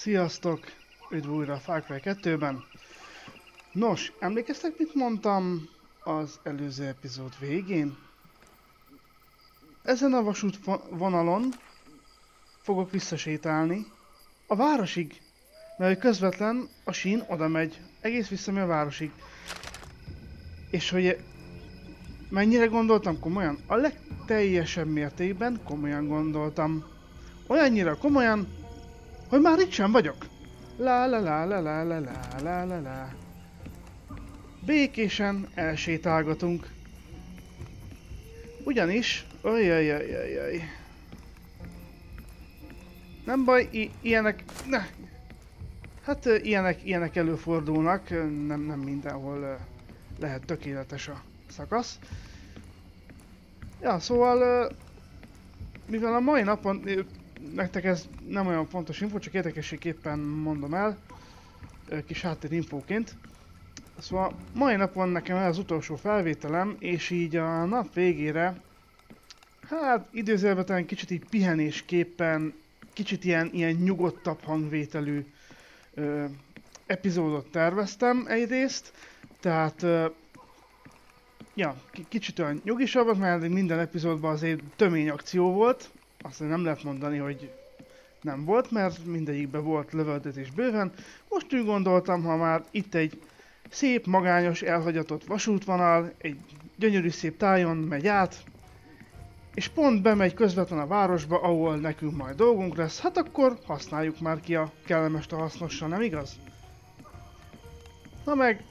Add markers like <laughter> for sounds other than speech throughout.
Sziasztok! Üdv újra a Far Cry 2-ben. Nos, emlékeztek, mit mondtam az előző epizód végén? Ezen a vasút vonalon fogok visszasétálni a városig, mert közvetlen a sín oda megy, egész visszamegy a városig. És hogy mennyire gondoltam komolyan? A legteljesebb mértékben komolyan gondoltam. Olyannyira komolyan, hogy már itt sem vagyok. La la la la la la la la la la. Békésen elsétálgatunk. Ugyanis, ojjajjajjajjaj. Nem baj, ilyenek, ne. Hát ilyenek, ilyenek előfordulnak, nem, nem mindenhol lehet tökéletes a szakasz. Ja, szóval, mivel a mai napon, nektek ez nem olyan fontos info, csak érdekességképpen mondom el, kis háttérinfóként. Szóval mai napon nekem ez az utolsó felvételem, és így a nap végére, hát talán kicsit így pihenésképpen, kicsit ilyen, ilyen nyugodtabb hangvételű ö, epizódot terveztem egyrészt, tehát ö, ja, kicsit olyan nyugisabbat, mert minden epizódban azért tömény akció volt, azt nem lehet mondani, hogy nem volt, mert mindegyikben volt lövöldözés bőven. Most úgy gondoltam, ha már itt egy szép, magányos, elhagyatott vasútvonal, egy gyönyörű szép tájon megy át, és pont bemegy közvetlen a városba, ahol nekünk majd dolgunk lesz, hát akkor használjuk már ki a kellemest a hasznossal, nem igaz? Na meg,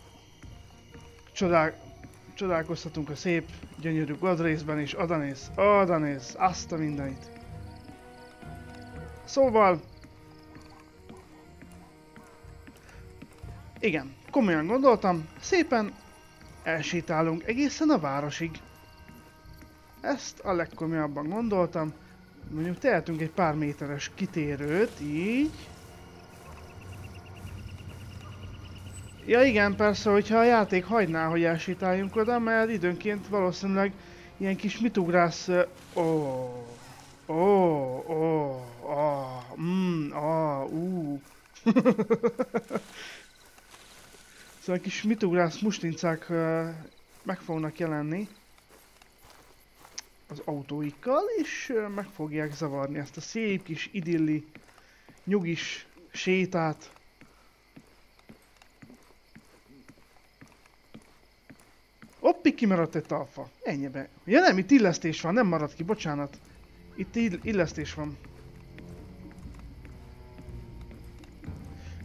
csodál, csodálkoztatunk a szép, gyönyörű oda néz, oda néz, azt a mindenit. Szóval, igen, komolyan gondoltam, szépen elsétálunk egészen a városig. Ezt a legkomolyabban gondoltam. Mondjuk tehetünk egy pár méteres kitérőt, így. Ja igen, persze, hogyha a játék hagyná, hogy elsétáljunk oda, mert időnként valószínűleg ilyen kis mitugrász... Ó, ó, ó, ó, mm, ó, ú. <laughs> Szóval kis mitugrász mustincák uh, meg fognak jelenni az autóikkal, és uh, meg fogják zavarni ezt a szép kis idilli, nyugis sétát. Oppi kimaradt egy talfa. Ennyibe. Ja nem, itt illesztés van, nem maradt ki, bocsánat. Itt ill illesztés van.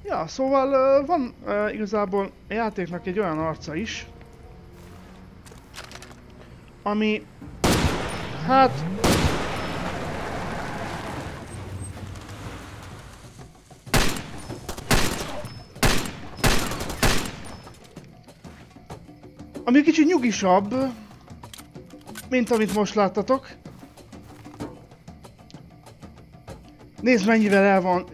Ja, szóval uh, van uh, igazából a játéknak egy olyan arca is, ami, hát, ami kicsit nyugisabb, mint amit most láttatok. Nézd mennyire el van,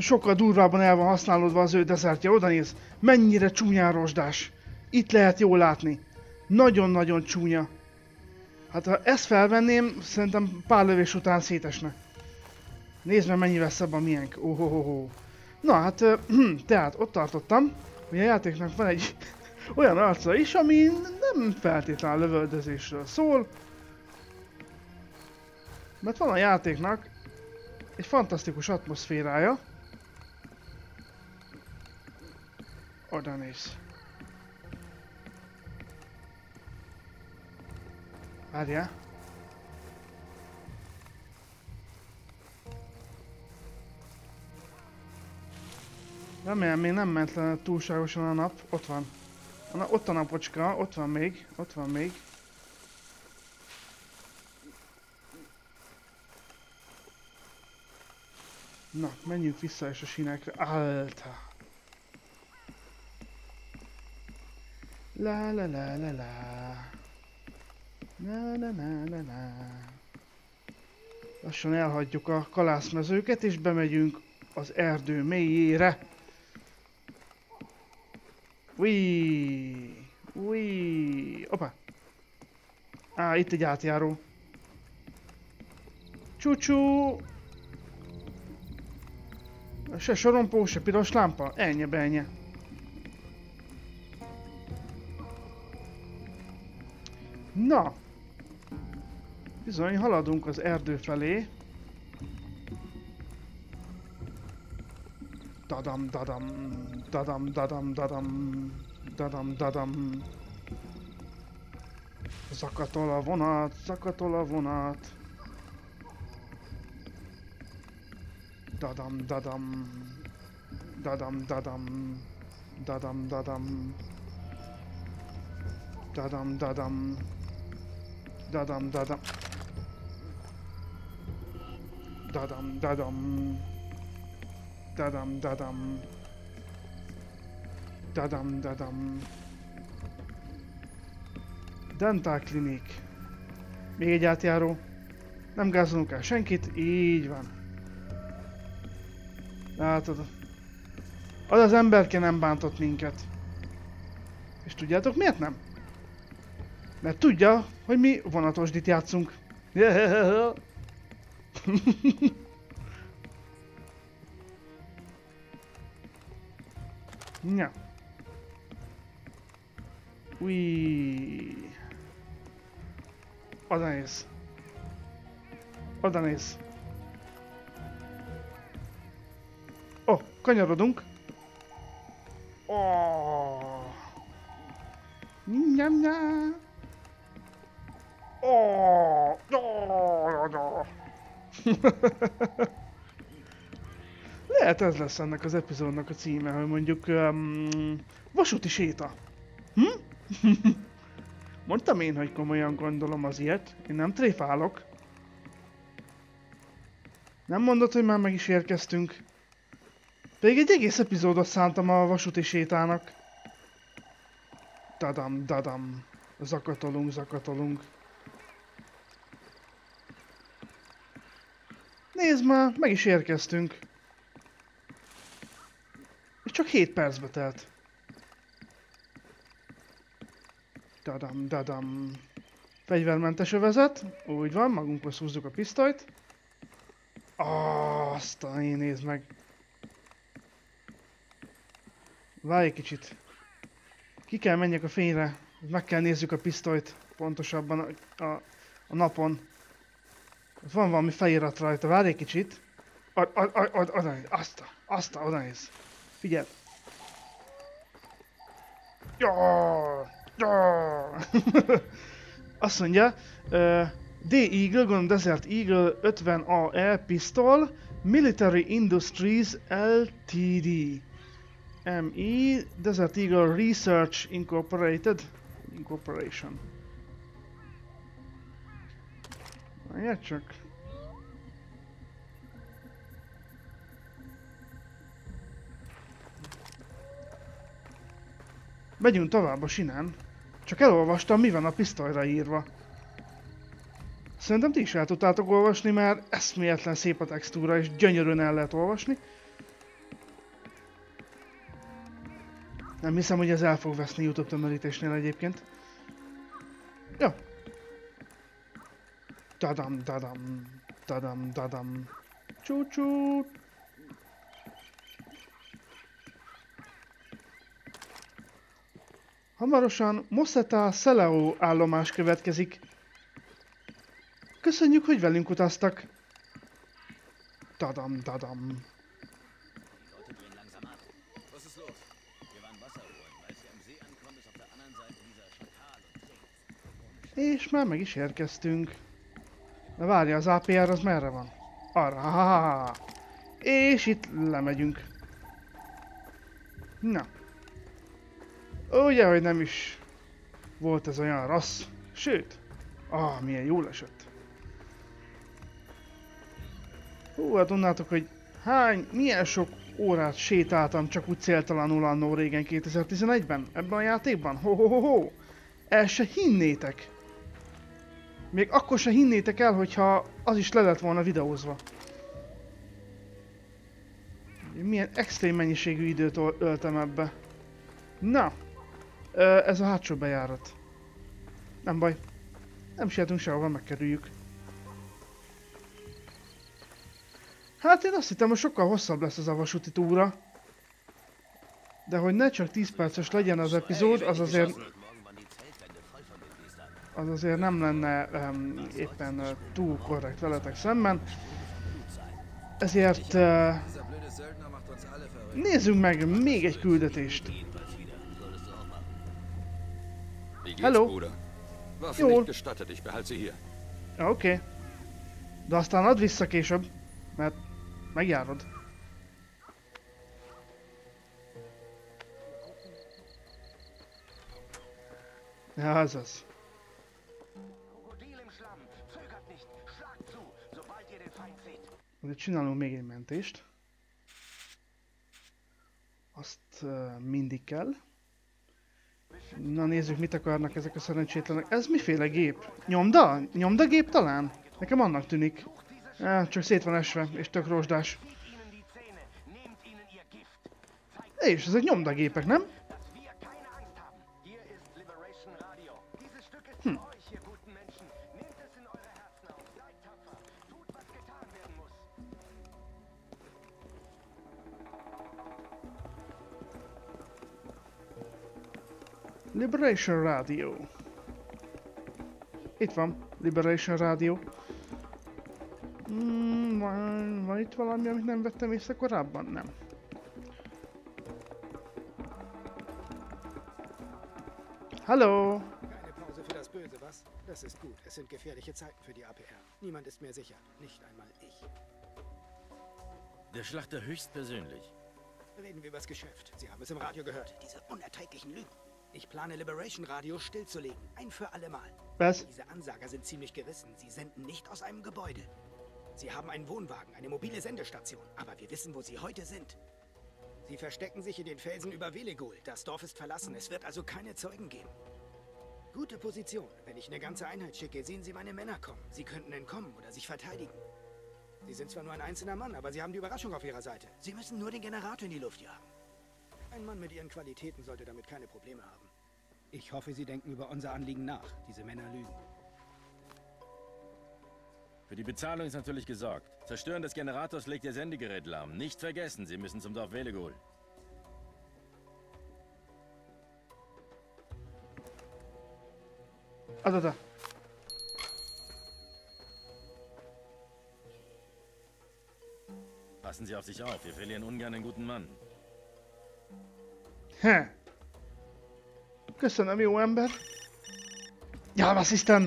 sokkal durvábban el van használódva az ő dezertje, oda néz, mennyire csúnyán rozsdás. Itt lehet jól látni. Nagyon-nagyon csúnya. Hát ha ezt felvenném, szerintem pár lövés után szétesne. Nézd meg mennyivel szebb a miénk. Ohohoho. Na hát, ö, <clears throat> tehát ott tartottam, hogy a játéknak van egy <laughs> olyan arca is, ami nem feltétlenül lövöldözésről szól. Mert van a játéknak egy fantasztikus atmoszférája. Oda néz. Várjál. Remélem még nem ment le túlságosan a nap. Ott van. Na, ott a napocska, ott van még, ott van még. Na, menjünk vissza és a sínekre. Alta. La la la la la. La la la la la. Lassan elhagyjuk a kalászmezőket és bemegyünk az erdő mélyére. Ui, ui, opa. Á, itt egy átjáró. Csúcsú. Se sorompó, se piros lámpa. Ennyi, ennyi. Na. Bizony, haladunk az erdő felé. Dadam, dadam, dadam, dadam, dadam, dadam, dadam. Zakatol a vonat, zakatol a vonat. Dadam, dadam, dadam, dadam, dadam, dadam, dadam, dadam, dadam, dadam, dadam, dadam, dadam, dadam, dadam, dadam. Dental Clinic. Még egy átjáró. Nem gázolunk el senkit, így van. Látod? Az az emberke nem bántott minket. És tudjátok miért nem? Mert tudja, hogy mi vonatosdit játszunk. <laughs> Ja. Ui. Oda néz. Oda néz. Kanyarodunk. Oh. Nyam. Oh. Oh, oh. Lehet ez lesz ennek az epizódnak a címe, hogy mondjuk um, vasúti séta. Hm? <laughs> Mondtam én, hogy komolyan gondolom az ilyet. Én nem tréfálok. Nem mondod, hogy már meg is érkeztünk. Pedig egy egész epizódot szántam a vasúti sétának. Dadam, dadam. Zakatolunk, zakatolunk. Nézd már, meg is érkeztünk. És csak 7 percbe telt. Dadam, dadam. Fegyvermentes övezet. Úgy van, magunkhoz húzzuk a pisztolyt. Azt a nézd meg. Várj egy kicsit. Ki kell menjek a fényre. Meg kell nézzük a pisztolyt. Pontosabban a, a, a napon. Ott van valami felirat rajta. Várj egy kicsit. Ad, ad, ad, ad, oda néz. Azt azt oda néz. Figyelj. Jaj. <laughs> Azt mondja, uh, D Eagle, gondolom Desert Eagle 50 AE pistol, Military Industries Ltd. ME, Desert Eagle Research Incorporated, Incorporation. Várjál csak. Megyünk tovább a sinen. Csak elolvastam, mi van a pisztolyra írva. Szerintem ti is el tudtátok olvasni, mert eszméletlen szép a textúra, és gyönyörűen el lehet olvasni. Nem hiszem, hogy ez el fog veszni YouTube tömörítésnél egyébként. Jó. Dadam, dadam, dadam, dadam. Csú, csú. Hamarosan Mosseta Szeleo állomás következik. Köszönjük, hogy velünk utaztak. Dadam, dadam. És már meg is érkeztünk. De várja, az APR az merre van? Arra, ha, ha, ha. És itt lemegyünk. Na. Ugye, hogy nem is volt ez olyan rossz. Sőt, ah, milyen jól esett. Hú, hát tudnátok, hogy hány, milyen sok órát sétáltam csak úgy céltalanul annó régen 2011-ben, ebben a játékban. Ho, ho, ho, ho. El se hinnétek. Még akkor se hinnétek el, hogyha az is le lett volna videózva. Milyen extrém mennyiségű időt öltem ebbe. Na, ez a hátsó bejárat. Nem baj. Nem sietünk sehova, megkerüljük. Hát én azt hittem, hogy sokkal hosszabb lesz az a vasúti túra. De hogy ne csak 10 perces legyen az epizód, az azért... Az azért nem lenne um, éppen uh, túl korrekt veletek szemben. Ezért uh, nézzünk meg még egy küldetést. Hello. Jól. Oké. Okay. De aztán add vissza később, mert megjárod. Ja, ez az. De csinálunk még egy mentést. Azt mindig kell. Na nézzük, mit akarnak ezek a szerencsétlenek. Ez miféle gép? Nyomda? Nyomda gép talán? Nekem annak tűnik. Ja, csak szét van esve, és tök rozsdás. És ezek nyomdagépek, nem? Liberation Radio. Itt van, Liberation Radio. Mm, van, van itt valami, amit nem vettem észre korábban? Nem. Hallo! Keine Pause für das Böse, was? Das ist gut. Es sind gefährliche Zeiten für die APR. Niemand ist mehr sicher. Nicht einmal ich. Der Schlachter höchstpersönlich. Reden wir übers Geschäft. Sie haben es im Radio gehört. Diese unerträglichen Lügen. Ich plane Liberation Radio stillzulegen. Ein für alle Mal. Was? Diese Ansager sind ziemlich gerissen. Sie senden nicht aus einem Gebäude. Sie haben einen Wohnwagen, eine mobile Sendestation. Aber wir wissen, wo sie heute sind. Sie verstecken sich in den Felsen über Velegul. Das Dorf ist verlassen. Es wird also keine Zeugen geben. Gute Position. Wenn ich eine ganze Einheit schicke, sehen Sie meine Männer kommen. Sie könnten entkommen oder sich verteidigen. Sie sind zwar nur ein einzelner Mann, aber Sie haben die Überraschung auf Ihrer Seite. Sie müssen nur den Generator in die Luft jagen. Ein Mann mit Ihren Qualitäten sollte damit keine Probleme haben. Ich hoffe, Sie denken über unser Anliegen nach. Diese Männer lügen. Für die Bezahlung ist natürlich gesorgt. Zerstören des Generators legt Ihr Sendegerät lahm. Nicht vergessen, Sie müssen zum Dorf Velegul. Also da. Passen Sie auf sich auf. Wir verlieren ungern einen guten Mann. Köszönöm, jó ember. Ja, was ist denn?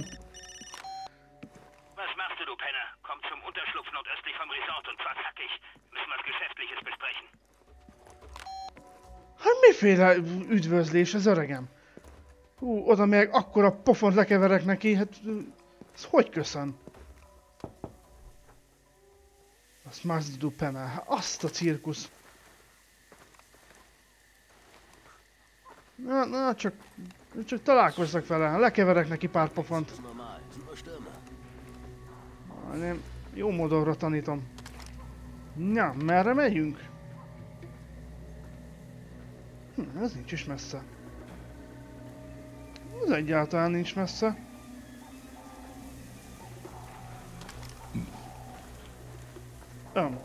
Was machst du, du Penner? Komm zum Unterschlupf nordöstlich vom Resort und zwar zackig. Müssen was Geschäftliches besprechen. Hát miféle üdvözlés az öregem? Hú, oda meg akkora pofont lekeverek neki, hát ez hogy köszön? Azt must do pene, azt a cirkusz. Na, na, csak, csak találkozzak vele, lekeverek neki pár pofont. Nem, jó módonra tanítom. Na, merre megyünk? Hm, ez nincs is messze. Ez egyáltalán nincs messze. Öm.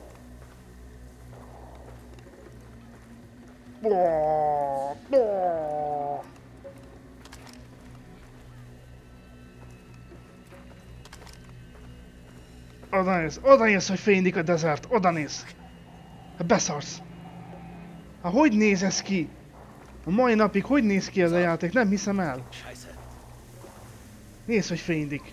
Oda néz, oda néz, hogy fénylik a desert, oda néz. Beszarsz. Hát hogy néz ez ki? A mai napig hogy néz ki ez a játék? Nem hiszem el. Nézd, hogy fénylik.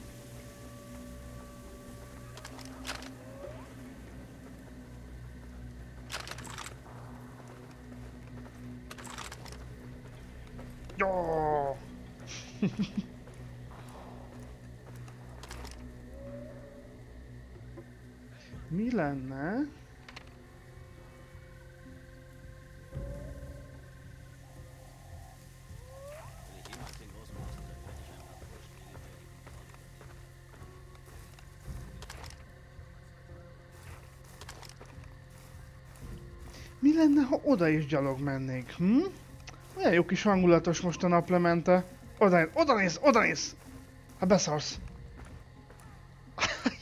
<laughs> Mi lenne? Mi lenne, ha oda is gyalog mennék, hm? Olyan jó kis hangulatos most a naplemente. Oda, oda néz, oda néz! Hát beszarsz. <laughs>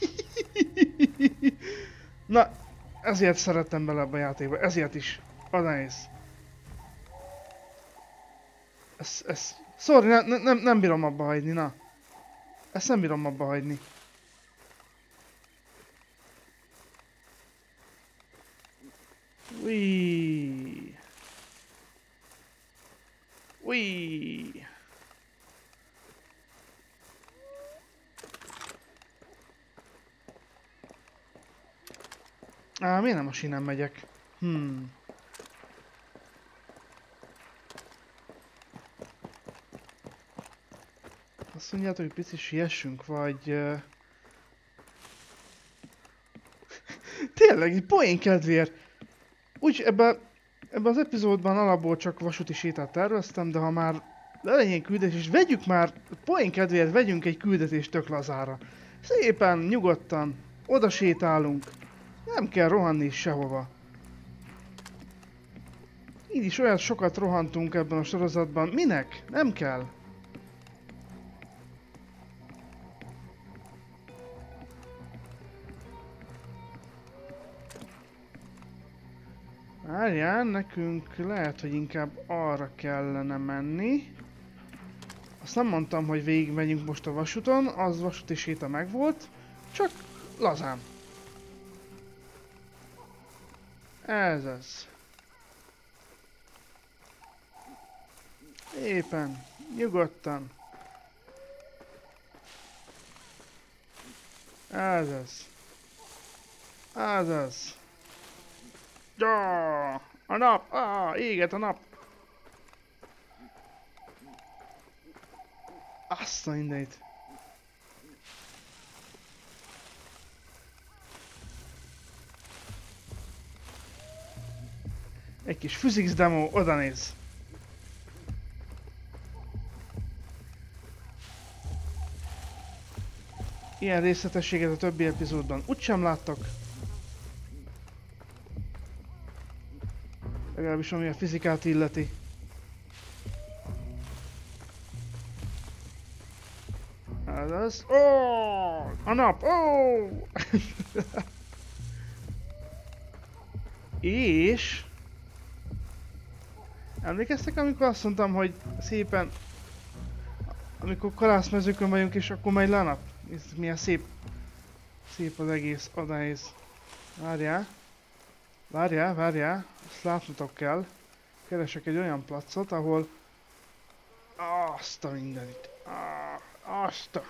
Na, ezért szerettem bele ebbe a játékba, ezért is. Az nehéz. Ez, ez... Sorry, ne, ne, nem, nem bírom abba hagyni, na. Ezt nem bírom abba hagyni. Ui. Ui. A sínen megyek? Hmm. Azt mondjátok, hogy pici siessünk, vagy... <laughs> Tényleg, egy poén kedvéért. Úgy ebbe, ebbe az epizódban alapból csak vasúti sétát terveztem, de ha már legyen küldetés, és vegyük már, poén kedvéért vegyünk egy küldetést tök lazára. Szépen, nyugodtan, oda sétálunk. Nem kell rohanni sehova. Így is olyan sokat rohantunk ebben a sorozatban. Minek? Nem kell. Várjál, nekünk lehet, hogy inkább arra kellene menni. Azt nem mondtam, hogy végigmegyünk most a vasúton, az vasúti séta megvolt, csak lazán. Ez az. Éppen, nyugodtan. Ez az. Ez az. Ja, a nap, ah, éget a nap. Azt a mindenit. Egy kis physics demo, oda néz. Ilyen részletességet a többi epizódban úgysem láttak. Legalábbis ami a fizikát illeti. Ez az. Ó! Oh! A nap! Ó! Oh! <laughs> És... Emlékeztek, amikor azt mondtam, hogy szépen... Amikor kalászmezőkön vagyunk, és akkor megy le nap? Ez milyen szép... Szép az egész, odanéz. Várjál. Várjál, várjál. Ezt látnotok kell. Keresek egy olyan placot, ahol... Azt a mindenit. Azt a...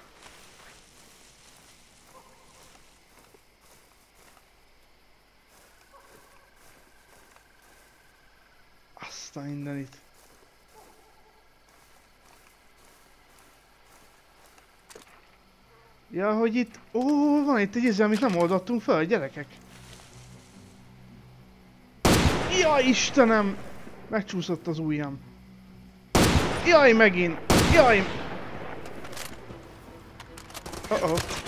Azt a mindenit. Ja, hogy itt... Ó, van itt egy izé, amit nem oldottunk fel, gyerekek. Ja, Istenem! Megcsúszott az ujjam. Jaj, megint! Jaj! Uh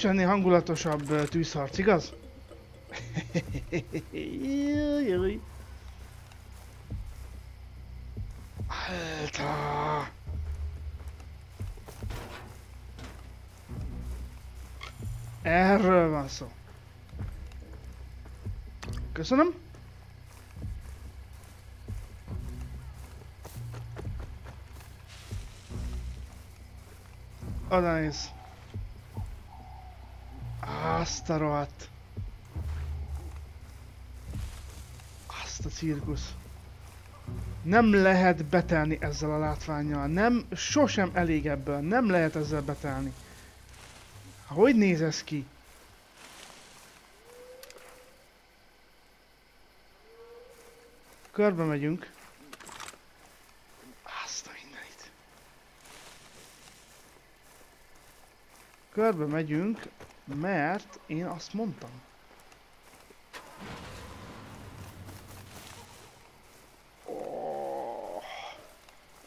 is ennél hangulatosabb tűzharc, igaz? Alta! Erről van szó. Köszönöm. Oda néz. A rohadt. Azt a cirkusz. Nem lehet betelni ezzel a látványjal. Nem, sosem elég ebből. Nem lehet ezzel betelni. Hogy néz ez ki? körbe megyünk. Azt a mindenit. Körbe megyünk, mert én azt mondtam.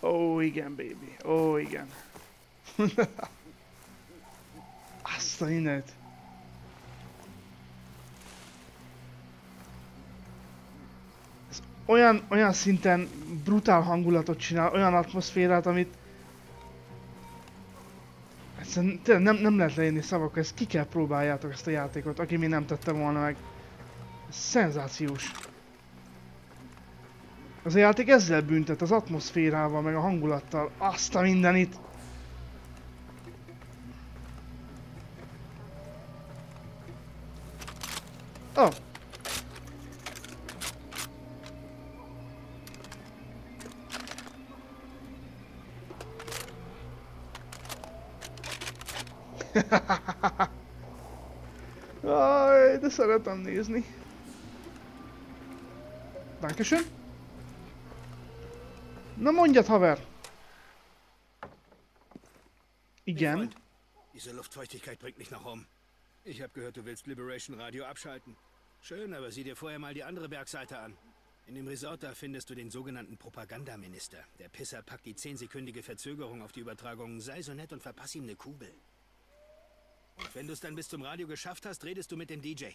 Ó, oh, igen, baby. Ó, oh, igen. <laughs> Azt a. Ez olyan, olyan szinten brutál hangulatot csinál, olyan atmoszférát, amit Egyszerűen tényleg nem, nem lehet leírni szavakkal, ezt ki kell próbáljátok ezt a játékot, aki még nem tette volna meg. Szenzációs. Az a játék ezzel büntet, az atmoszférával, meg a hangulattal. Azt a mindenit! Oh. Aj, de szeretem nézni. Dankeschön. Na mondjad, haver! Igen. Freund, Diese Luftfeuchtigkeit bringt mich nach oben. Ich habe gehört, du willst Liberation Radio abschalten. Schön, aber sieh dir vorher mal die andere Bergseite an. In dem Resort da findest du den sogenannten Propagandaminister. Der Pisser packt die zehnsekündige Verzögerung auf die Übertragung. Sei so nett und verpass ihm eine Kugel. Und wenn du es dann bis zum Radio geschafft hast, redest du mit dem DJ.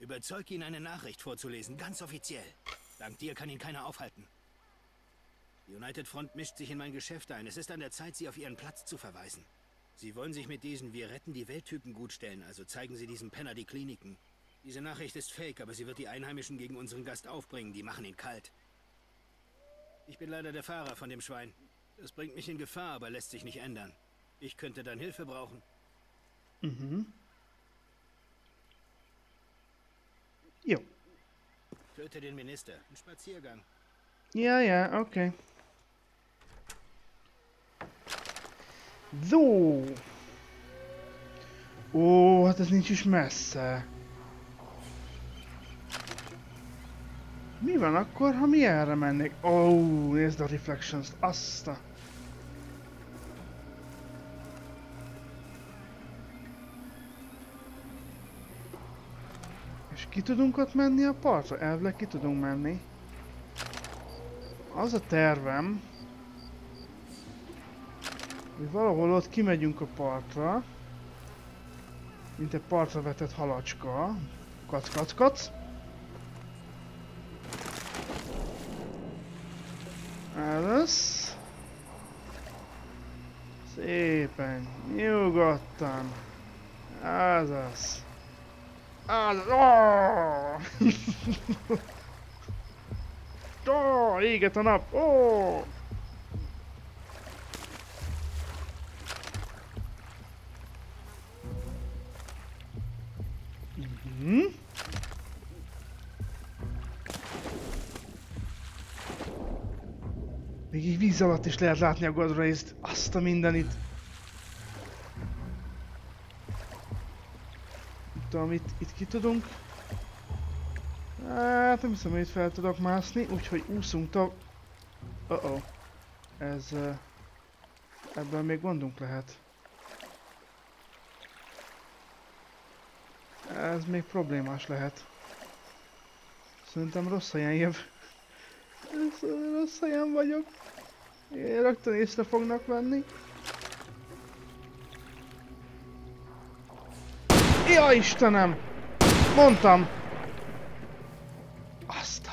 Überzeug ihn, eine Nachricht vorzulesen, ganz offiziell. Dank dir kann ihn keiner aufhalten. Die United Front mischt sich in mein Geschäft ein. Es ist an der Zeit, sie auf ihren Platz zu verweisen. Sie wollen sich mit diesen Wir retten die Welttypen gutstellen, also zeigen Sie diesem Penner die Kliniken. Diese Nachricht ist fake, aber sie wird die Einheimischen gegen unseren Gast aufbringen. Die machen ihn kalt. Ich bin leider der Fahrer von dem Schwein. Das bringt mich in Gefahr, aber lässt sich nicht ändern. Ich könnte dann Hilfe brauchen. Mhm. Jó. Töte den Minister. Ein Spaziergang. Ja, ja, oké. So. Ó, hát ez nincs is messze. Mi van akkor, ha mi erre mennék? Ó, nézd a reflections-t, azt a... És ki tudunk ott menni a partra? Elvileg ki tudunk menni. Az a tervem, hogy valahol ott kimegyünk a partra, mint egy partra vetett halacska. Kac, kac, kac. Az. Szépen, nyugodtan. Az. Az az. Oh! oh, éget a nap. Oh! Mhm. Még így víz alatt is lehet látni a God Race-t. Azt a mindenit. Tudom, itt, itt ki tudunk. Hát nem hiszem, hogy itt fel tudok mászni, úgyhogy úszunk tovább. Uh oh. Ez... Uh, ebből még gondunk lehet. Ez még problémás lehet. Szerintem rossz helyen. <laughs> Ez, rossz helyen vagyok. Én rögtön észre fognak venni. Ja Istenem! Mondtam! Azt a...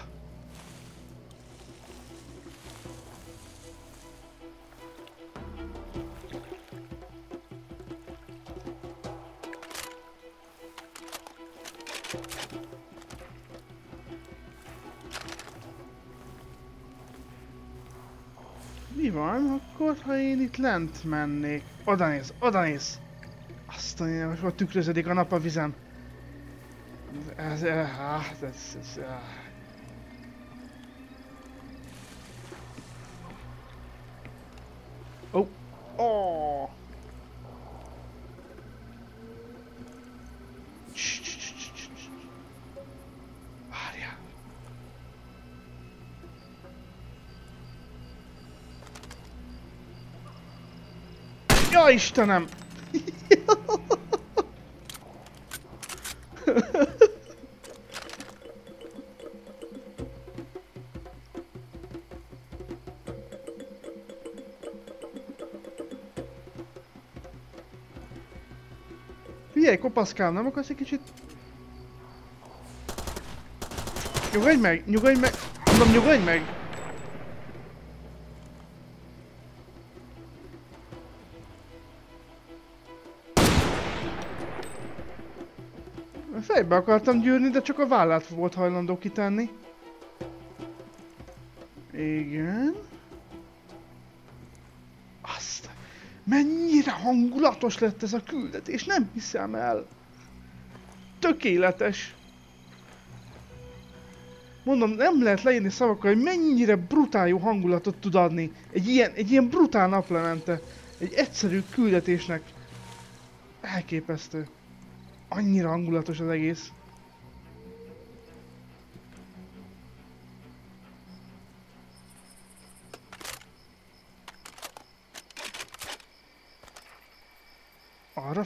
Mi van akkor, ha én itt lent mennék? Oda néz, oda néz! Azt mondja, most ott tükröződik a nap a vizem. Ez, eh, hát, ez, ez, eh. Ó, oh. oh. Ja Istenem! Kopaszkám, nem akarsz egy kicsit? Nyugodj meg, nyugodj meg! Mondom, nyugodj meg! Fejbe akartam gyűrni, de csak a vállát volt hajlandó kitenni. Igen. Hangulatos lett ez a küldetés, nem hiszem el. Tökéletes. Mondom, nem lehet leírni szavakkal, hogy mennyire brutál jó hangulatot tud adni egy ilyen, egy ilyen brutál naplemente. Egy egyszerű küldetésnek. Elképesztő. Annyira hangulatos az egész.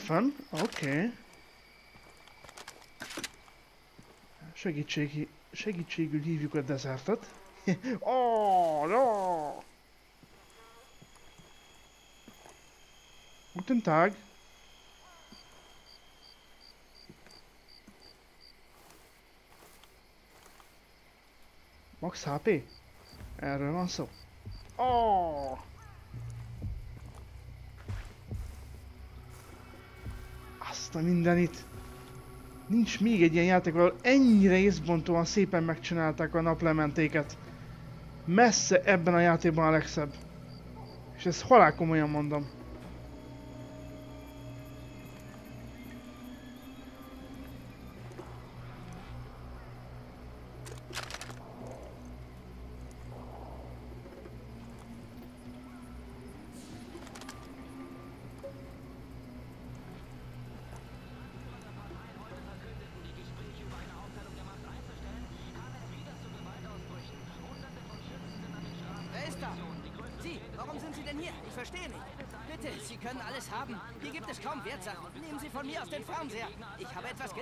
Fenn? Oké. Okay. Segítségi, segítségül hívjuk a dezertet. oh, <laughs> no! Guten Tag. Max HP? Erről van szó. Oh! Azt a mindenit! Nincs még egy ilyen játék, ahol ennyire észbontóan szépen megcsinálták a naplementéket. Messze ebben a játékban a legszebb. És ezt halál komolyan mondom.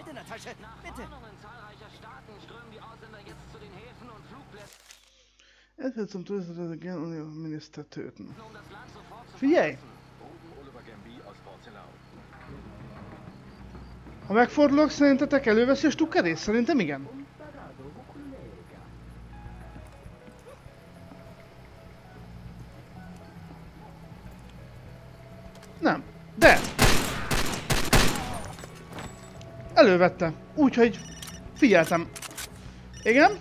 In der Tasche. Bitte. Ez wird zum Todesretter gern und den Minister töten. Figyelj! Ha megfordulok, szerintetek előveszi a stukkerét? Szerintem igen. Elővette. Úgyhogy figyeltem. Igen?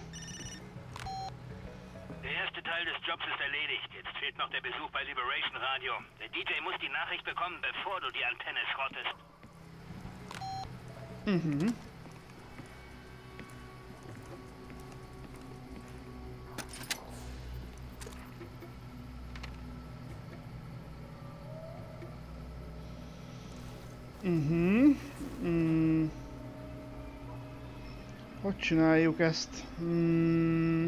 Der erste Teil des Jobs ist erledigt. Jetzt fehlt noch der Besuch bei Liberation Radio. Der DJ muss die Nachricht bekommen, bevor du die Antenne schrottest. Mhm. Mhm. Hogy csináljuk ezt? Mm.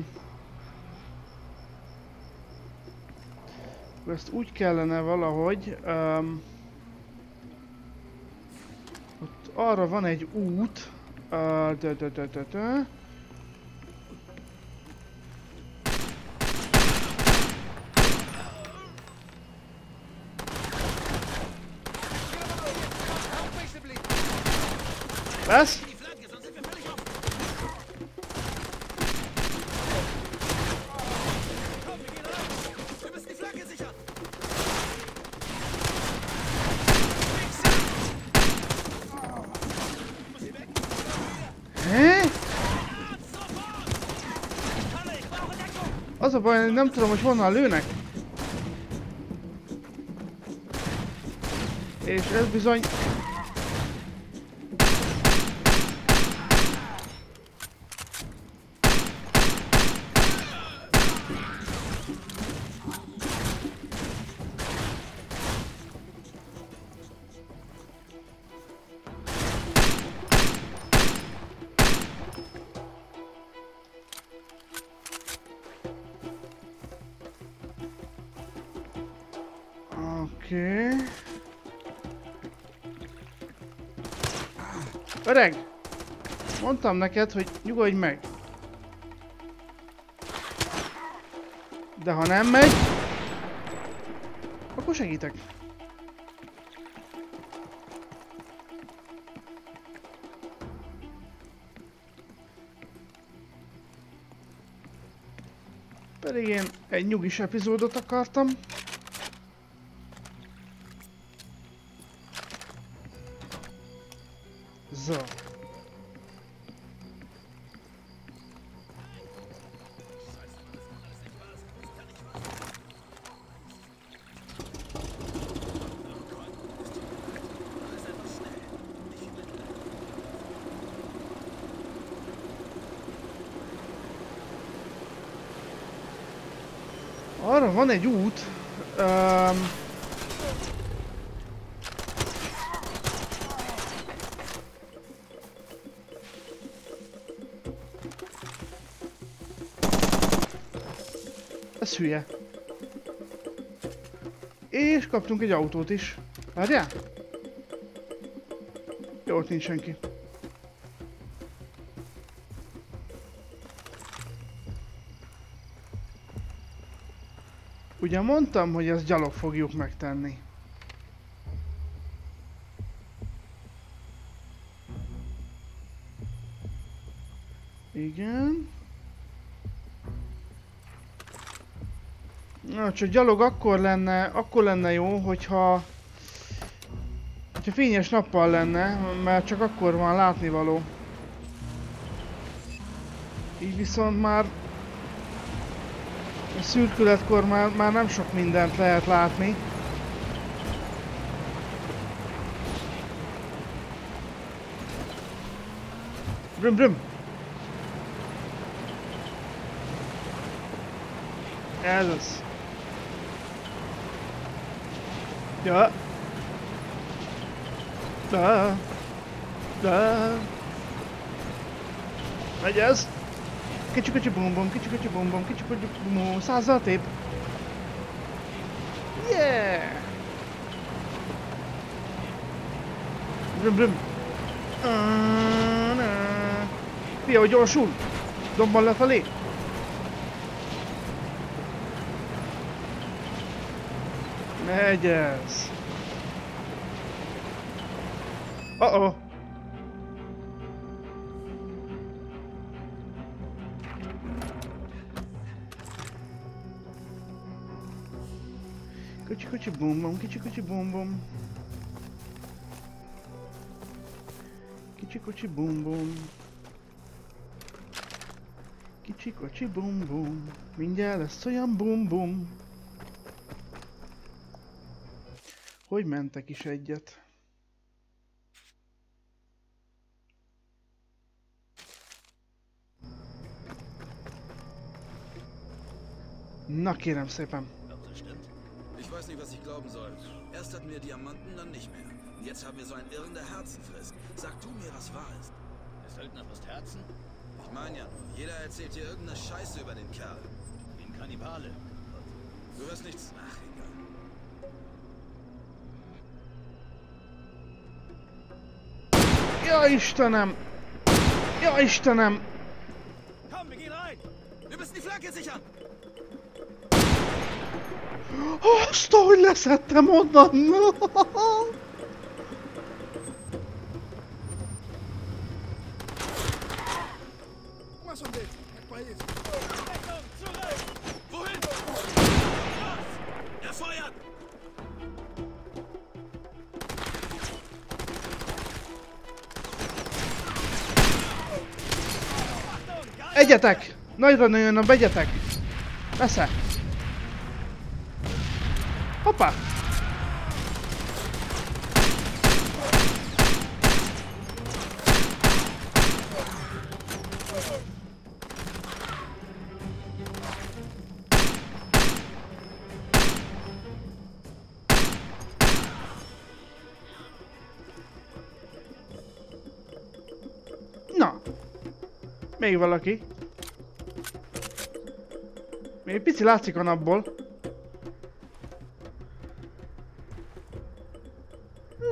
Akkor Ezt úgy kellene valahogy... Um, ott arra van egy út. Uh, de, de, de, de, de. Was? Az a baj, nem tudom, hogy honnan lőnek. És ez bizony... Mondtam neked, hogy nyugodj meg. De ha nem megy, akkor segítek. Pedig én egy nyugis epizódot akartam. Arra van egy út. Um, Ez hülye. És kaptunk egy autót is. Várjál? Jó, ott nincs senki. Ugye mondtam, hogy ezt gyalog fogjuk megtenni. Igen. Na, csak gyalog akkor lenne, akkor lenne jó, hogyha... Hogyha fényes nappal lenne, mert csak akkor van látnivaló. Így viszont már... A szürkületkor már, már nem sok mindent lehet látni. Brum brum. Ez az. Ja. Da. Da. Megy ez. Kicsi kicsi bum bum, kicsi kicsi bum bum, kicsi kicsi bum bum, százzal tép. Yeah! Brum brum. Fia, hogy gyorsul! Dobban lefelé! Megy ez! Uh-oh! Kicsi kicsi bum bum, kicsi kicsi bum bum. Kicsi kicsi bum bum. Kicsi bum bum. Mindjárt lesz olyan bum bum. Hogy mentek is egyet? Na kérem szépen. Nicht, was ich glauben soll. Erst hatten wir Diamanten, dann nicht mehr. Und jetzt haben wir so einen Irren, der Herzen frisst. Sag du mir, was wahr ist. Der Söldner frisst Herzen? Ich meine ja nur, jeder erzählt dir irgendeine Scheiße über den Kerl. Wie ein Kannibale. Du hörst nichts. Ach, egal. Ja Istenem! Ja Istenem! Komm, wir gehen rein! Wir müssen die Flanke sichern! Azt, hogy leszettem onnan! Egyetek! Nagyra nőjön a vegyetek! Persze! Még valaki. Még pici látszik a napból.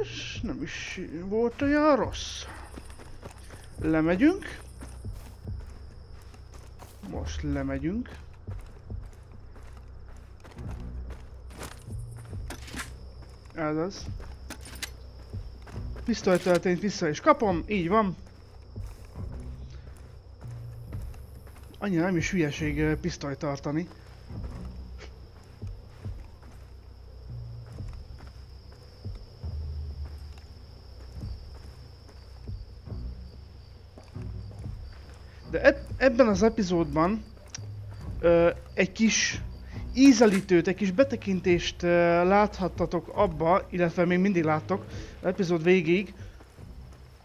És nem is volt olyan rossz. Lemegyünk. Most lemegyünk. Ez az. Pisztolytöltényt vissza is kapom, így van. Annyira nem is hülyeség ö, pisztolyt tartani. De eb ebben az epizódban ö, egy kis ízelítőt, egy kis betekintést ö, láthattatok abba, illetve még mindig láttok az epizód végig,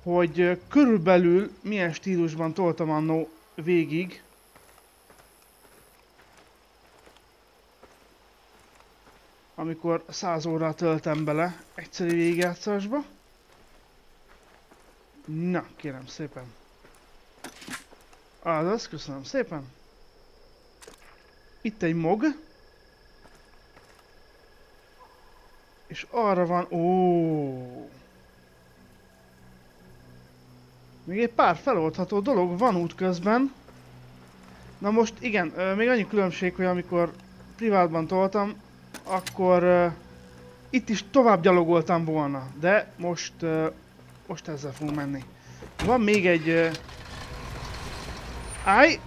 hogy ö, körülbelül milyen stílusban toltam annó végig. Amikor 100 órát töltem bele egyszerű végigjátszásba. Na, kérem szépen. Azaz, köszönöm szépen. Itt egy mog. És arra van... Ó. Még egy pár feloldható dolog van útközben. Na most igen, még annyi különbség, hogy amikor privátban toltam, akkor ö, itt is tovább gyalogoltam volna. De most, ö, most ezzel fogunk menni. Van még egy... Ö, Állj!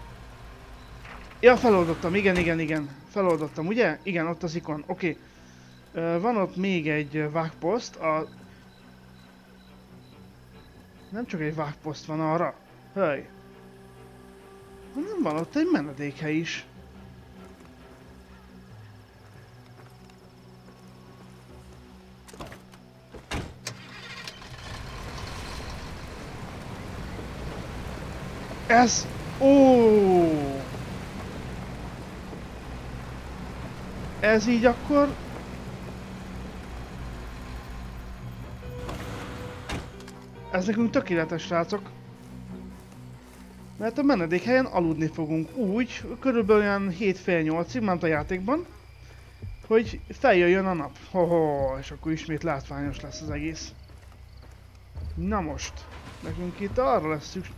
Ja, feloldottam, igen, igen, igen. Feloldottam, ugye? Igen, ott az ikon, oké. Okay. Van ott még egy ö, vágposzt, a... Nem csak egy vágposzt van arra. Hely. Nem van ott egy menedékhely is. Ez... Ó! Ez így akkor... Ez nekünk tökéletes, srácok. Mert a menedékhelyen aludni fogunk úgy, körülbelül olyan 7 fél 8-ig, ment a játékban, hogy feljöjjön a nap. Hoho, és akkor ismét látványos lesz az egész. Na most, nekünk itt arra lesz szükség.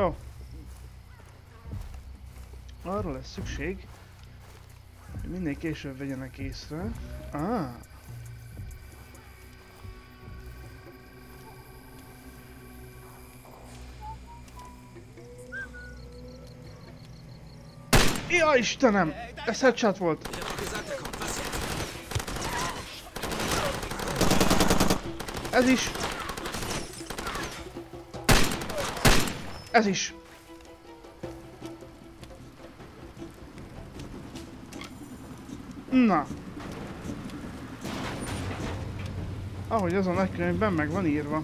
Ó. Oh. Arra lesz szükség, hogy minél később vegyenek észre. Ah. Ja Istenem! Ez headshot volt! Ez is! Ez is! Na! Ahogy az a nagykönyvben meg van írva.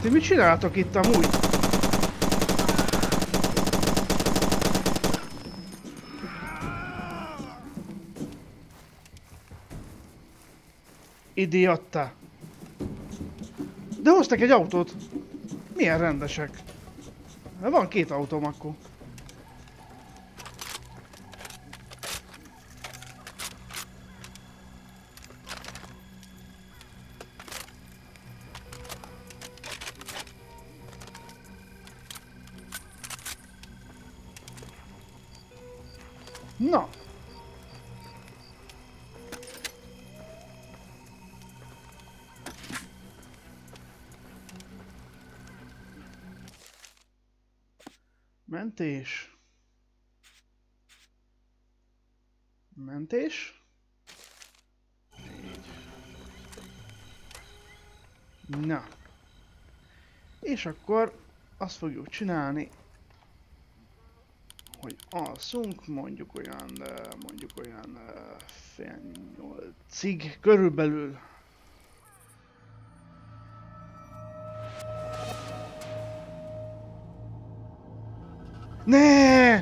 Ti mit csináltok itt amúgy? Idiotta! De hoztak egy autót! Milyen rendesek! Van két autóm akkor. Na! Mentés. Mentés. Na. És akkor azt fogjuk csinálni, hogy alszunk mondjuk olyan, ö, mondjuk olyan ö, fél nyolcig körülbelül. Ne!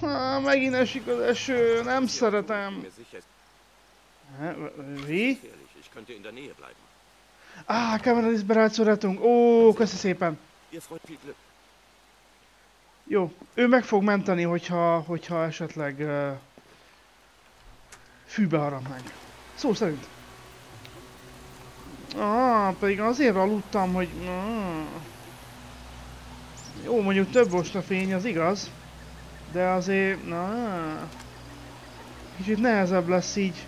Ha, megint esik az eső, nem szeretem. Mi? Á, kameradisz berácolhatunk. Ó, köszi szépen. Jó, ő meg fog menteni, hogyha, hogyha esetleg uh, fűbe harap meg. Szó szerint. Ah, pedig azért aludtam, hogy... Ah. Jó, mondjuk több most a fény, az igaz. De azért... Na, kicsit nehezebb lesz így.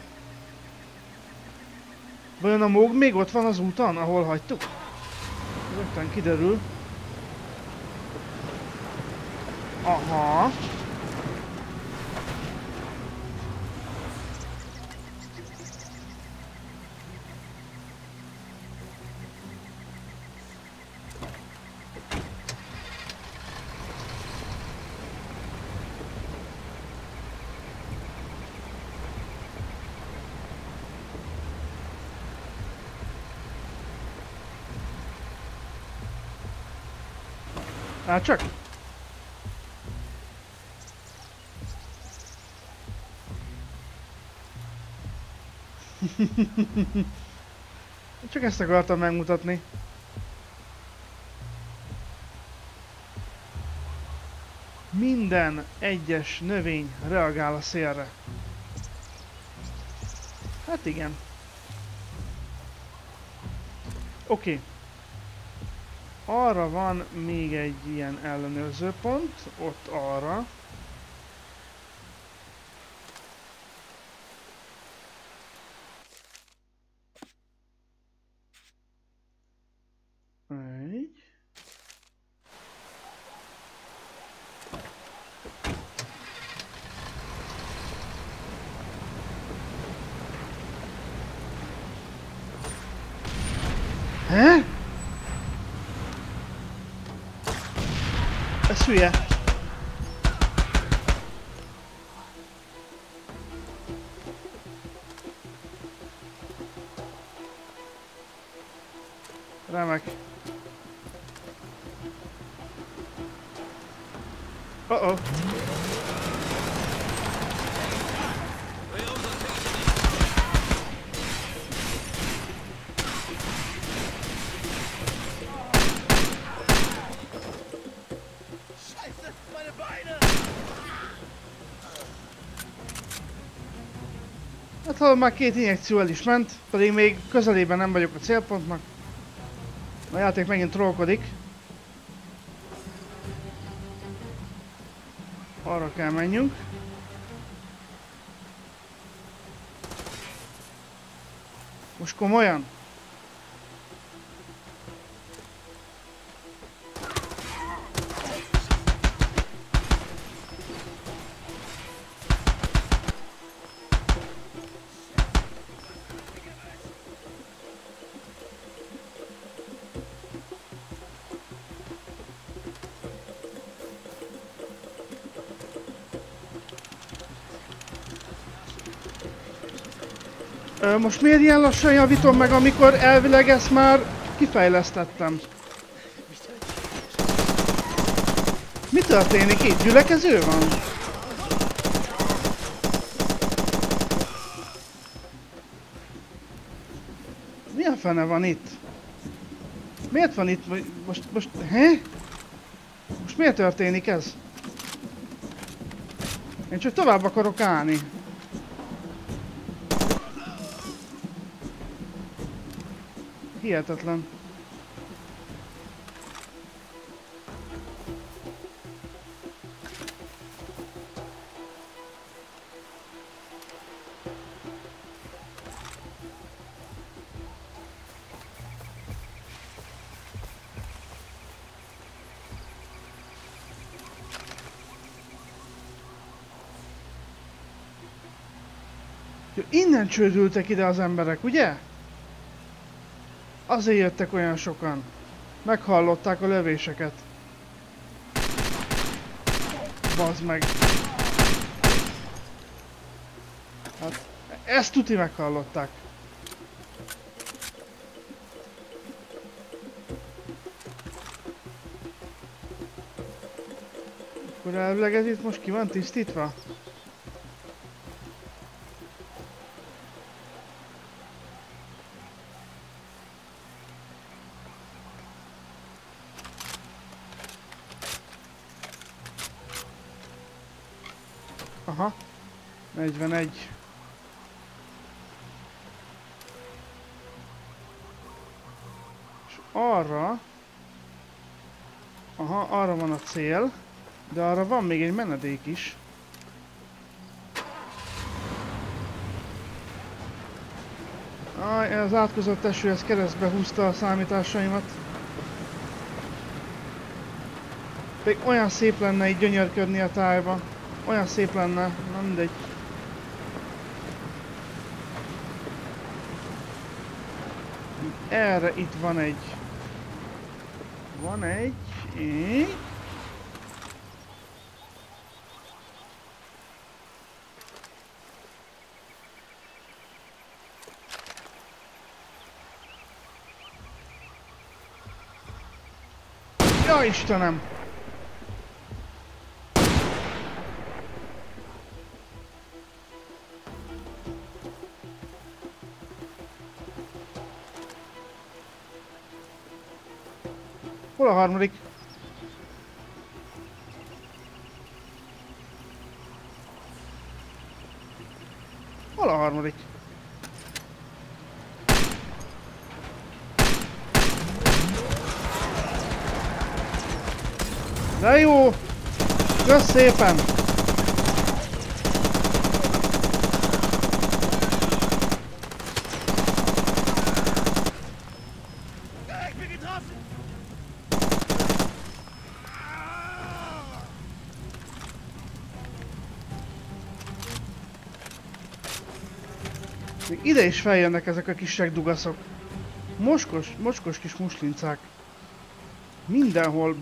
Vajon a móg még ott van az úton, ahol hagytuk? Rögtön kiderül. Aha. Hát csak. <laughs> Csak ezt akartam megmutatni. Minden egyes növény reagál a szélre. Hát igen. Oké. Okay. Arra van még egy ilyen ellenőrző pont, ott arra. Egy. Hä? Ez Ha már két injekció el is ment, pedig még közelében nem vagyok a célpontnak. A játék megint trollkodik. Arra kell menjünk. Most komolyan? Most miért ilyen lassan javítom meg, amikor elvileg ezt már kifejlesztettem? Mi történik itt? Gyülekező van? Mi a fene van itt? Miért van itt? Most, most, hé? Most miért történik ez? Én csak tovább akarok állni. Hihetetlen. Innen csődültek ide az emberek, ugye? Azért jöttek olyan sokan. Meghallották a lövéseket. Bazd meg. Hát, ezt tuti meghallották. Akkor elvileg ez itt most ki van tisztítva? 41. arra... Aha, arra van a cél. De arra van még egy menedék is. Aj, az átkozott eső, ez keresztbe húzta a számításaimat. Még olyan szép lenne így gyönyörködni a tájba. Olyan szép lenne, nem mindegy. Erre itt van egy... Van egy... Így. Ja Istenem! Harmadik? Hol a harmadik? De jó! Kösz szépen! Még ide is feljönnek ezek a kisek dugaszok. Moskos, mocskos kis muslincák. Mindenhol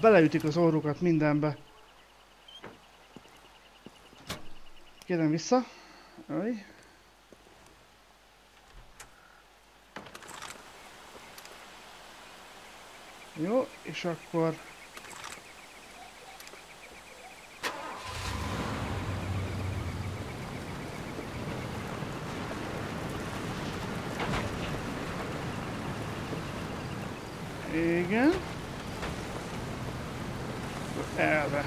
beleütik az orrukat mindenbe. Kérem vissza. Aj. Jó, és akkor... Igen. Erre.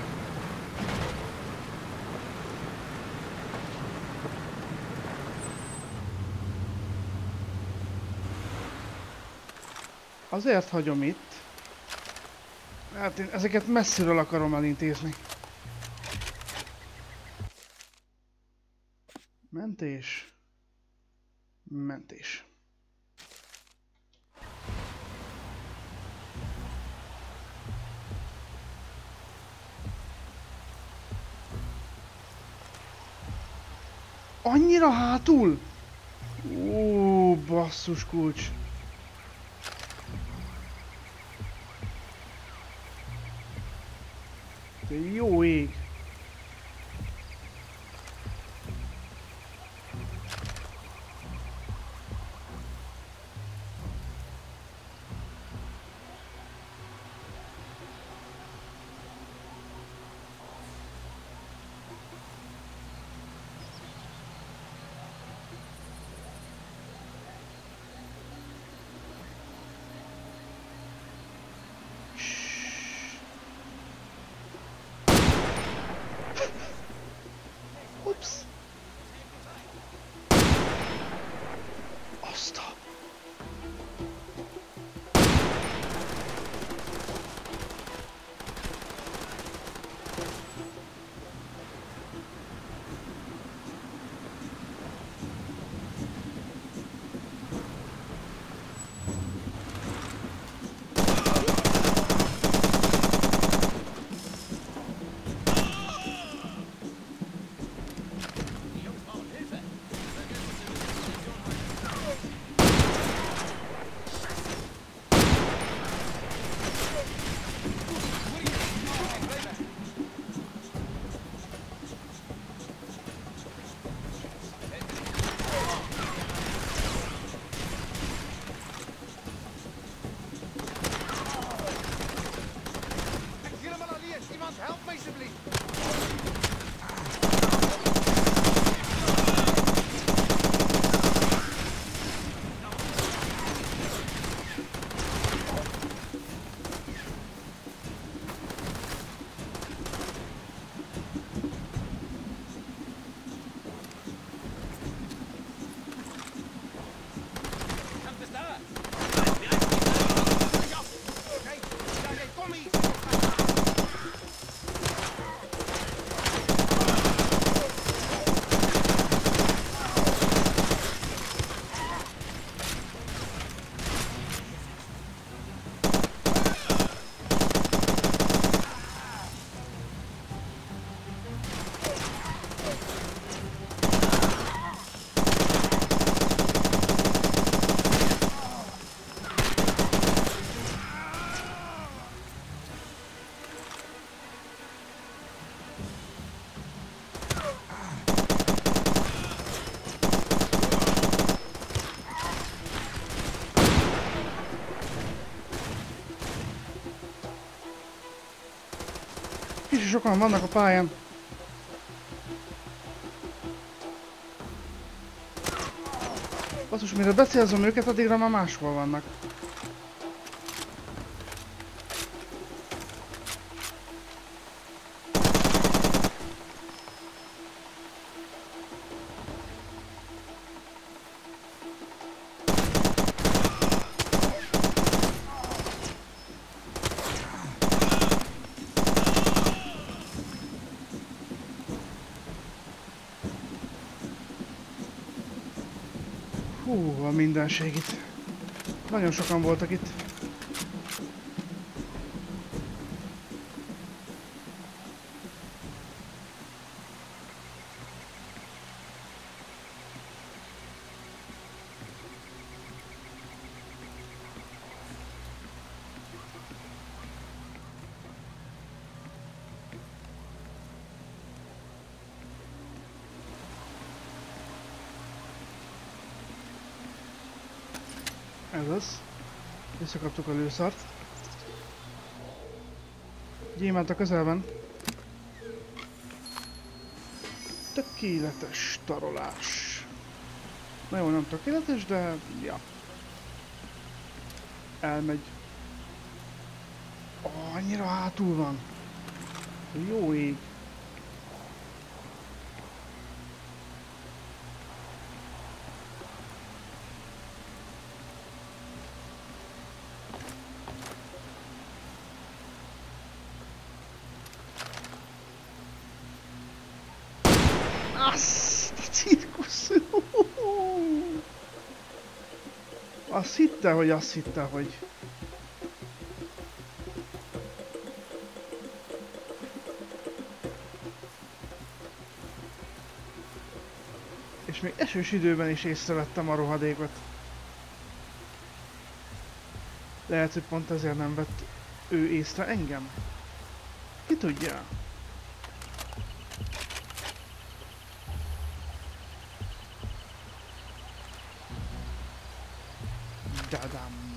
Azért hagyom itt. Hát én ezeket messziről akarom elintézni. Mentés. Mentés. Annyira hátul? Ó, basszus kulcs. Sokan vannak a pályán. Basszus, mire beszélzem őket, addigra már máshol vannak. Hú, a mindenség itt. Nagyon sokan voltak itt. Ez az. Visszakaptuk a lőszart. Gyémánt a közelben. Tökéletes tarolás. Na jó, nem tökéletes, de ja. Elmegy. Oh, annyira hátul van. Jó ég. Azt a cirkusz! Azt hitte, hogy azt hitte, hogy... És még esős időben is észrevettem a rohadékot. Lehet, hogy pont ezért nem vett ő észre engem. Ki tudja? Dadam.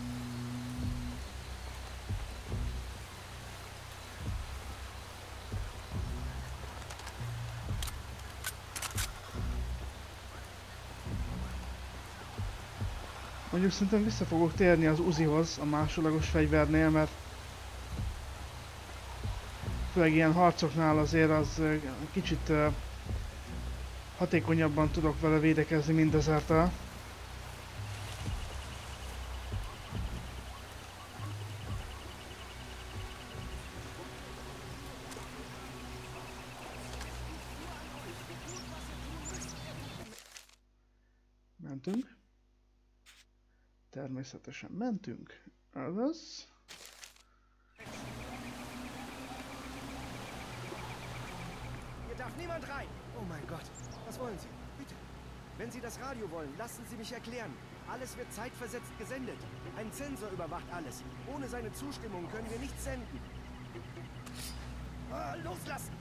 Mondjuk szerintem vissza fogok térni az Uzihoz a másodlagos fegyvernél, mert főleg ilyen harcoknál azért az kicsit hatékonyabban tudok vele védekezni mindezáltal. Természetesen mentünk. Azaz. Hier darf niemand rein. Oh mein Gott. Was wollen Sie? Bitte. Wenn Sie das Radio wollen, lassen Sie mich erklären. Alles wird zeitversetzt gesendet. Ein Sensor überwacht alles. Ohne seine Zustimmung können wir nichts senden. Ah, loslassen!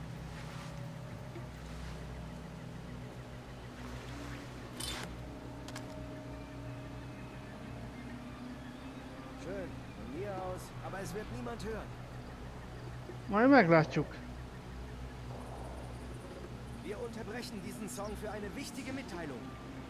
Schön. Von mir aus. Aber es wird niemand hören. Majd meglátjuk. Wir unterbrechen diesen Song für eine wichtige Mitteilung.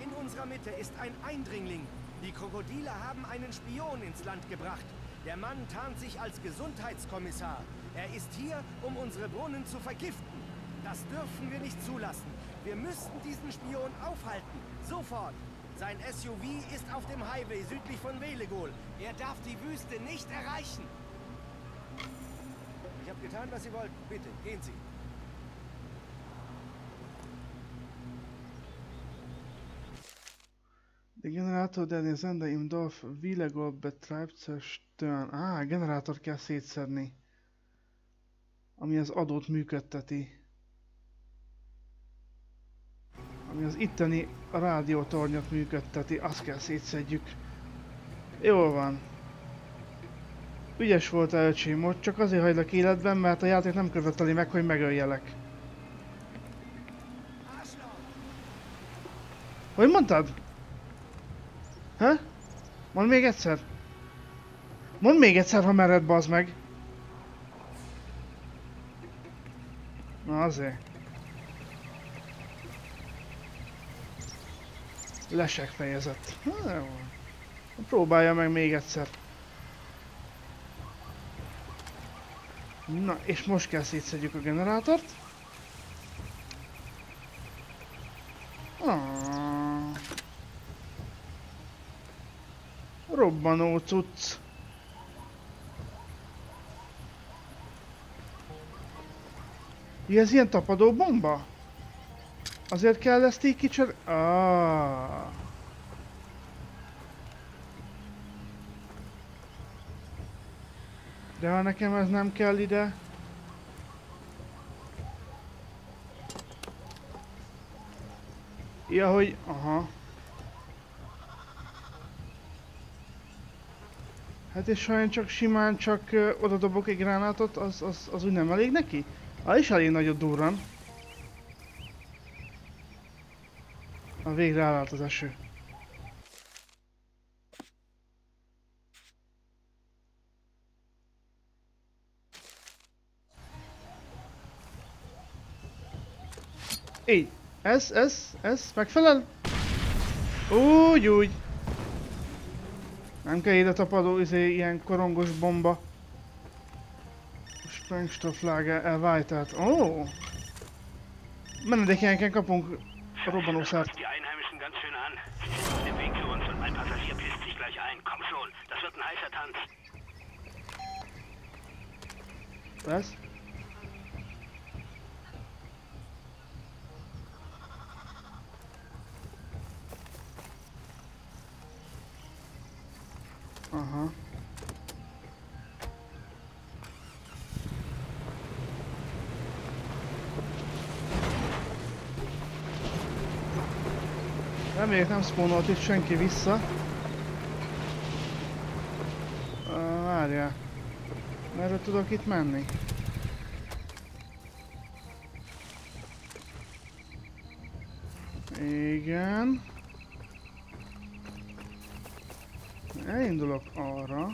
In unserer Mitte ist ein Eindringling. Die Krokodile haben einen Spion ins Land gebracht. Der Mann tarnt sich als Gesundheitskommissar. Er ist hier, um unsere Brunnen zu vergiften. Das dürfen wir nicht zulassen. Wir müssen diesen Spion aufhalten. Sofort. Sein SUV ist auf dem Highway südlich von Velegol. Er darf die Wüste nicht erreichen. Getan, was Sie wollten. Bitte, gehen Sie. Der Generator, der den Sender im Dorf Villegol betreibt. Á, generátor kell szétszedni. Ami az adót működteti. Ami az itteni rádiótornyot működteti, azt kell szétszedjük. Jól van. Ügyes volt öcsém, most csak azért hagylak életben, mert a játék nem követeli meg, hogy megöljelek. Hogy mondtad? Ha? Mondd még egyszer. Mondd még egyszer, ha mered, bazd meg. Na azért. Lesek fejezet. Na, jó. Próbálja meg még egyszer. Na, és most kell szétszedjük a generátort. Ah. Robbanó cucc. Ja, ez ilyen tapadó bomba? Azért kell ezt így kicser... Ah. De ha nekem ez nem kell ide... Ja, hogy... Aha. Hát és ha én csak simán csak oda dobok egy gránátot, az, az, az úgy nem elég neki? Ah, is elég nagyot durran. A végre elállt az eső. Így. Ez, ez, ez megfelel? Úgy, úgy. Nem kell ide tapadó, izé, ilyen korongos bomba. Sprengstofflager erweitert. Ó! Oh. Menedékjelken kapunk robbanószert. Die Einheimischen ganz schön an. Sie sind auf dem Weg zu uns und mein Passagier pisst sich gleich ein. Komm schon, das wird ein heißer Tanz. Was? Aha. Reméljük nem spawnolt itt senki vissza. Uh, várjál. Merre tudok itt menni? Igen. Elindulok arra.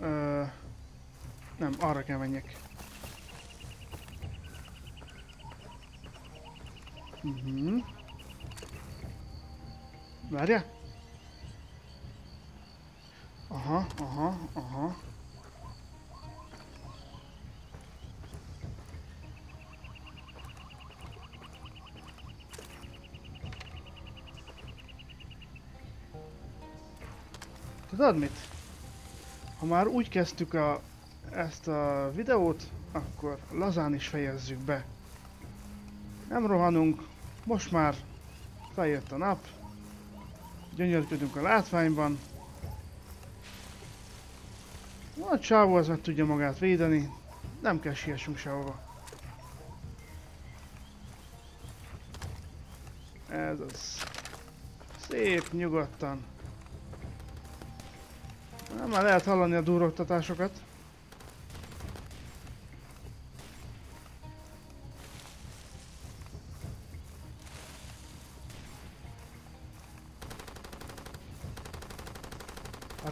Ö, nem, arra kell menjek. Mhm. Várja? Aha, aha, aha. Tudod mit? Ha már úgy kezdtük a, ezt a videót, akkor lazán is fejezzük be. Nem rohanunk, most már feljött a nap, gyönyörködünk a látványban. A csávó az meg tudja magát védeni, nem kell siessünk sehova. Ez az. Szép, nyugodtan. Nem, már lehet hallani a durogtatásokat.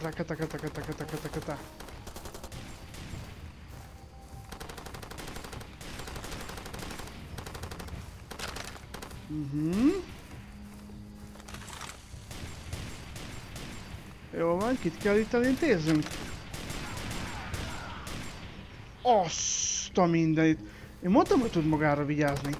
Rakata kata kata kata kata kata. Mhm. Van, kit kell itt elintézzünk? Azt a mindenit. Én mondtam, hogy tud magára vigyázni.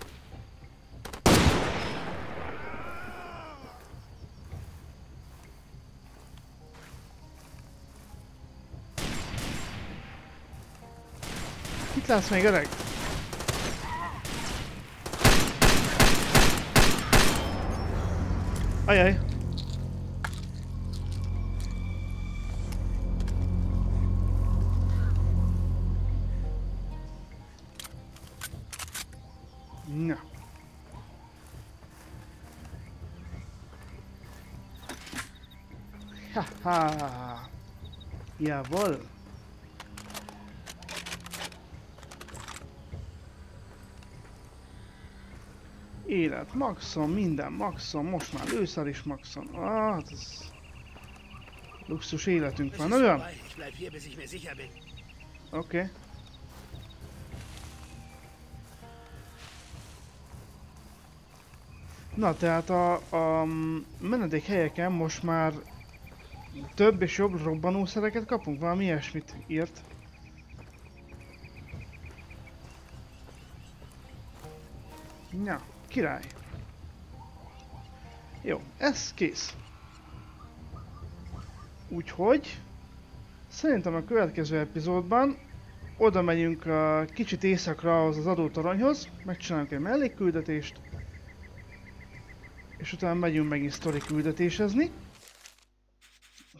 Itt látsz még öreg? Ajaj. Jawohl. Élet maxon, minden maxon, most már lőszer is maxon. Ah, hát ez luxus életünk van, bin. Oké. Okay. Na, tehát a, a menedékhelyeken most már több és jobb robbanószereket kapunk? Valami ilyesmit írt. Ja, király. Jó, ez kész. Úgyhogy szerintem a következő epizódban oda megyünk a kicsit északra ahhoz az adótoronyhoz, megcsinálunk egy mellékküldetést, és utána megyünk megint sztori küldetésezni.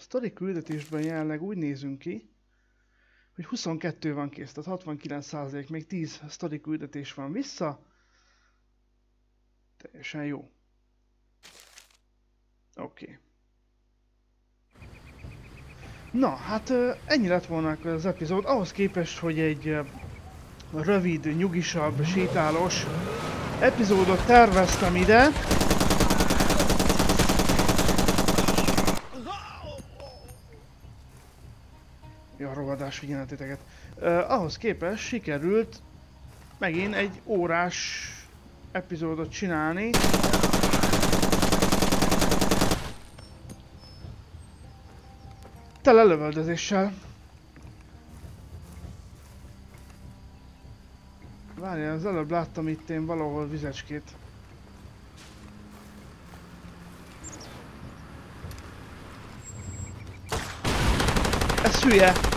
Sztori küldetésben jelenleg úgy nézünk ki, hogy 22 van kész, tehát 69% még 10 sztori küldetés van vissza. Teljesen jó. Oké. Okay. Na, hát ennyi lett volna az epizód, ahhoz képest, hogy egy rövid, nyugisabb, sétálós epizódot terveztem ide. Rohadás, figyelmet. Uh, ahhoz képest sikerült megint egy órás epizódot csinálni. Tele lövöldözéssel. Várjál, az előbb láttam itt én valahol vizecskét. Ez hülye!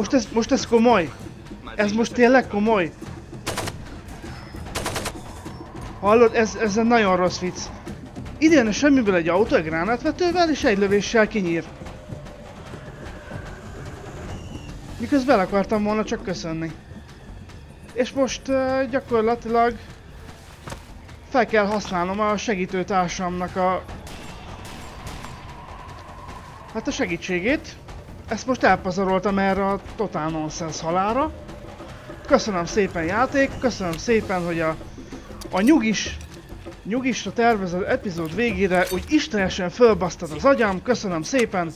Most ez, most ez komoly! Ez most tényleg komoly! Hallod, ez, ez egy nagyon rossz vicc. Idén a semmiből egy autó, egy gránátvetővel és egy lövéssel kinyír. Miközben el akartam volna csak köszönni. És most uh, gyakorlatilag fel kell használnom a segítőtársamnak a... Hát a segítségét. Ezt most elpazaroltam erre a Total Nonsense halára. Köszönöm szépen játék, köszönöm szépen, hogy a, a nyugis, nyugisra tervezett epizód végére úgy istenesen fölbasztad az agyam, köszönöm szépen.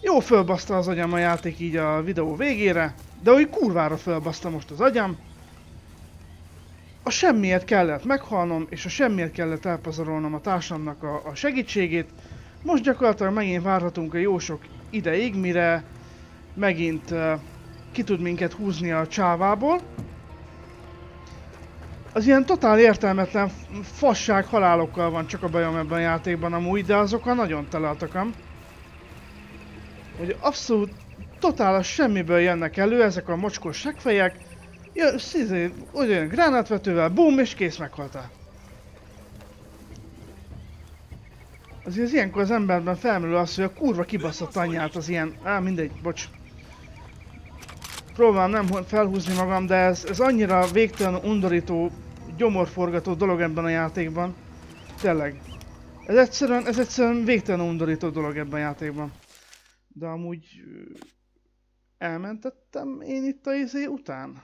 Jó fölbaszta az agyam a játék így a videó végére, de úgy kurvára fölbaszta most az agyam. A semmiért kellett meghalnom, és a semmiért kellett elpazarolnom a társamnak a, a segítségét. Most gyakorlatilag megint várhatunk a jó sok ideig, mire megint uh, ki tud minket húzni a csávából. Az ilyen totál értelmetlen fasság halálokkal van csak a bajom ebben a játékban amúgy, de azokkal nagyon tele a takam hogy abszolút totál a semmiből jönnek elő ezek a mocskos segfejek, jön, szizé, olyan gránátvetővel, bum, és kész meghaltál. Azért az ilyenkor az emberben felmerül az, hogy a kurva kibaszott anyját az ilyen... Á, mindegy, bocs. Próbálom nem felhúzni magam, de ez, ez annyira végtelen undorító, gyomorforgató dolog ebben a játékban. Tényleg. Ez egyszerűen, ez egyszerűen végtelen undorító dolog ebben a játékban. De amúgy elmentettem én itt a izé után?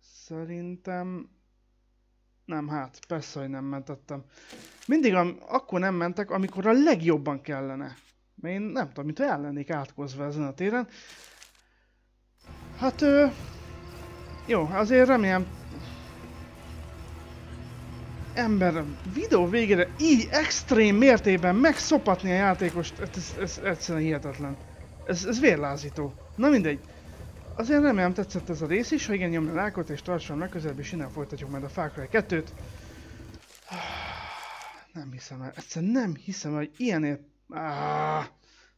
Szerintem nem, hát persze, hogy nem mentettem. Mindig am, akkor nem mentek, amikor a legjobban kellene. Mert én nem tudom, mintha el lennék átkozva ezen a téren. Hát, ö, jó, azért remélem ember videó végére így extrém mértékben megszopatni a játékost, hát ez, ez, ez egyszerűen hihetetlen. Ez, ez vérlázító. Na mindegy. Azért remélem tetszett ez a rész is, ha igen, nyomj a lájkot és tartson legközelebb, és innen folytatjuk majd a Far Cry 2-t. Nem hiszem el, egyszerűen nem hiszem el, hogy ilyenért... Ah,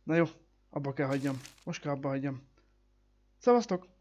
na jó, abba kell hagyjam. Most kell abba hagyjam. Szevasztok!